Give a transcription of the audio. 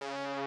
you